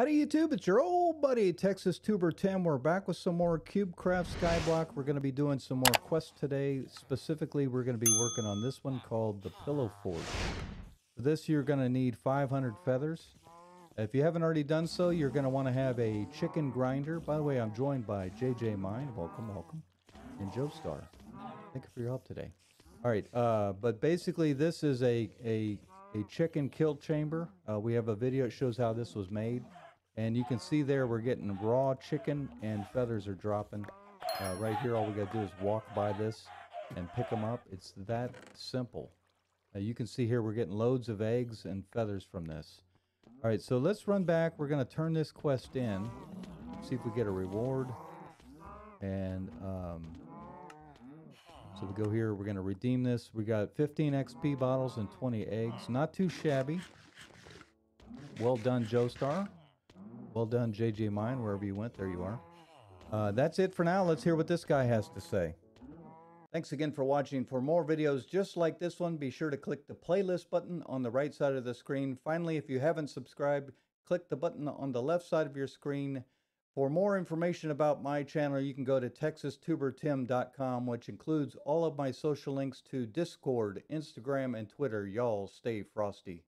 Howdy YouTube, it's your old buddy Texas Tuber Tim. We're back with some more CubeCraft Skyblock. We're going to be doing some more quests today. Specifically, we're going to be working on this one called the Pillow Fort. For this, you're going to need 500 feathers. If you haven't already done so, you're going to want to have a chicken grinder. By the way, I'm joined by JJ Mine. Welcome, welcome. And Joe Star. Thank you for your help today. All right, uh, but basically, this is a, a, a chicken kill chamber. Uh, we have a video that shows how this was made. And you can see there we're getting raw chicken and feathers are dropping. Uh, right here, all we got to do is walk by this and pick them up. It's that simple. Uh, you can see here we're getting loads of eggs and feathers from this. All right, so let's run back. We're going to turn this quest in, see if we get a reward. And um, so we go here. We're going to redeem this. We got 15 XP bottles and 20 eggs. Not too shabby. Well done, Joe Star. Well done, JJ Mine, wherever you went. There you are. Uh, that's it for now. Let's hear what this guy has to say. Thanks again for watching. For more videos just like this one, be sure to click the playlist button on the right side of the screen. Finally, if you haven't subscribed, click the button on the left side of your screen. For more information about my channel, you can go to texastubertim.com, which includes all of my social links to Discord, Instagram, and Twitter. Y'all stay frosty.